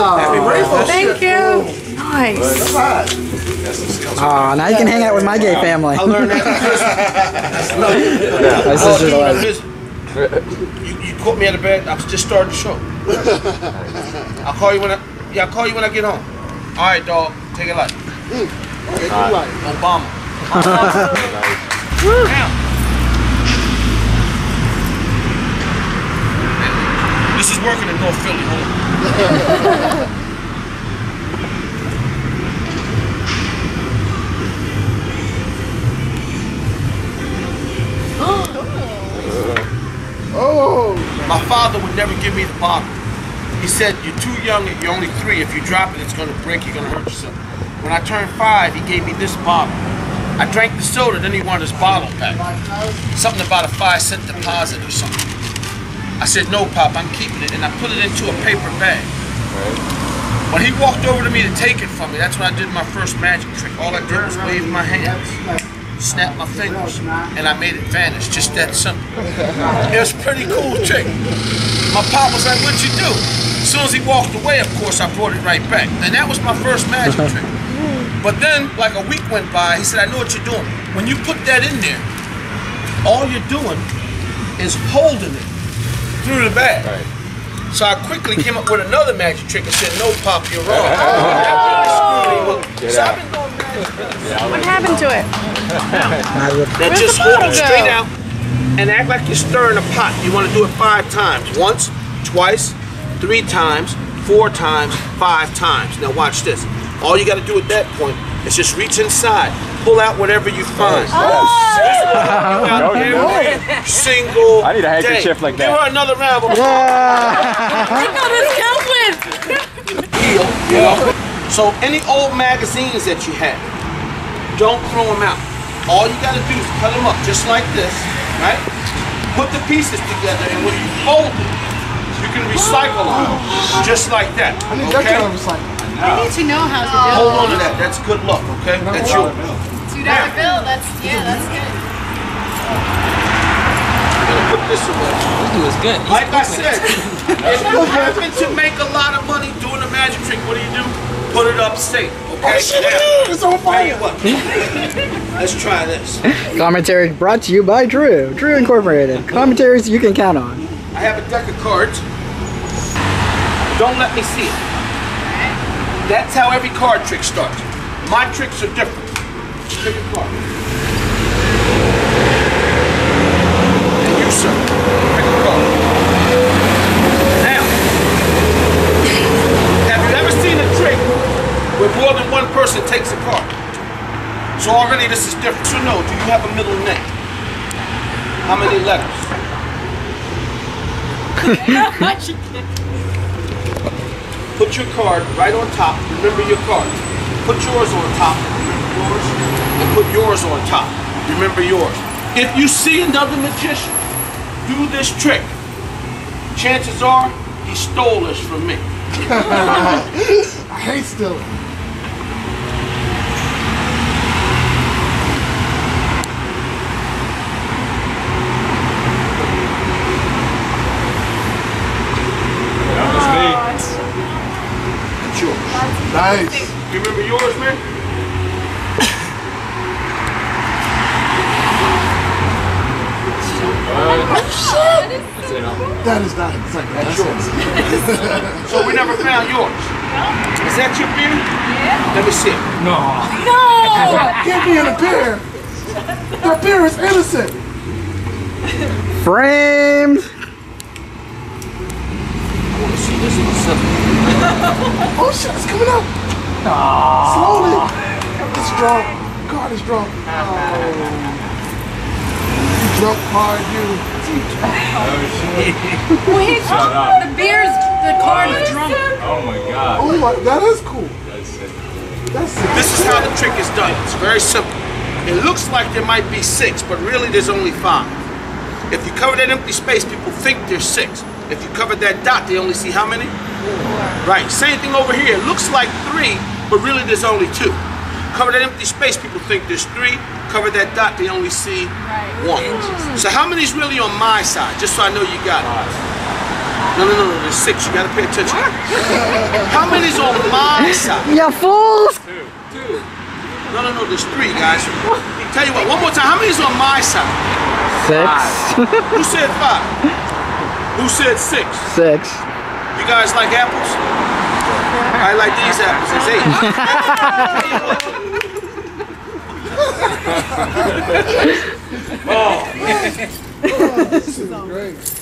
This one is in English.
Wow. Oh. Thank you. Nice. Aw, now you can hang out with my gay family. I learned that. My Oh, sister's you, know, you, you caught me at the bed. I was just starting the show. I'll call you when I. Yeah, I'll call you when I get home. All right, dog. Take it light. Obama. Now. This is working in North Philly. Hold on. Oh. My father would never give me the bottle. He said, you're too young, you're only three. If you drop it, it's gonna break, you're gonna hurt yourself. When I turned five, he gave me this bottle. I drank the soda, then he wanted his bottle back. Something about a five cent deposit or something. I said, no, Pop, I'm keeping it. And I put it into a paper bag. When he walked over to me to take it from me, that's when I did my first magic trick. All I did was wave my hands, snap my fingers, and I made it vanish. Just that simple. It was a pretty cool trick. My pop was like, what'd you do? As soon as he walked away, of course, I brought it right back. And that was my first magic trick. But then, like a week went by, he said, I know what you're doing. When you put that in there, all you're doing is holding it through the bag. So I quickly came up with another magic trick and said, no, Pop, you're wrong. Oh. So I've been doing magic What happened to it? I Now Where's just the hold bottle it straight go? out and act like you're stirring a pot. You want to do it five times. Once, twice, three times, four times, five times. Now watch this. All you got to do at that point is just reach inside, pull out whatever you find. Oh, shit. every single I need a handkerchief like that. Give her another round. Look at this So any old magazines that you have, don't throw them out. All you gotta do is cut them up just like this, right? Put the pieces together and when you fold it, you can recycle them just like that. Okay? that. I need to know how to do it. Hold on to that. That's good luck, okay? That's your. $2 yeah. bill. That's, yeah, that's good. Going to put this away. This dude is good. He's like I said, if you happen to make a lot of money doing a magic trick, what do you do? Put it up. Okay? Oh, shit, yeah. It's on fire. Let's try this. Commentary brought to you by Drew. Drew Incorporated. Commentaries you can count on. I have a deck of cards. Don't let me see it. That's how every card trick starts. My tricks are different. Pick a card. And you, sir, pick a card. Now, have you ever seen a trick where more than one person takes a card? So already this is different. So no, do you have a middle name? How many letters? Put your card right on top. Remember your card. Put yours on top. Remember yours. And put yours on top. Remember yours. If you see another magician do this trick, chances are he stole this from me. I hate stealing. It's yours. Nice. You remember yours, man? That is not exactly. That's yours. So we never found yours. Is that your beer? Yeah. Let me see it. No. No. Give me a beer. The beer is innocent. Framed. I want to see this myself. Oh shit, it's coming up. No. Slowly. It's drunk. God is drunk. Oh. You drunk hard, you. Wait, the beer's the card is drunk. Oh my god. Oh my, that is cool. That's it. That's it. This is how the trick is done. It's very simple. It looks like there might be six, but really there's only five. If you cover that empty space, people think there's six. If you cover that dot, they only see how many? Right. Same thing over here. It looks like three, but really there's only two. Cover that empty space, people think there's three. Cover that dot, they only see right. one. So how many is really on my side? Just so I know you got it. No, no, no, no, there's six. You gotta pay attention. how many is on my side? You fools! Two. Two. No, no, no, there's three, guys. Tell you what, one more time. How many is on my side? Six. Five. Who said five? Who said six? Six. You guys like apples? I like these apples. It's oh, oh, this is great.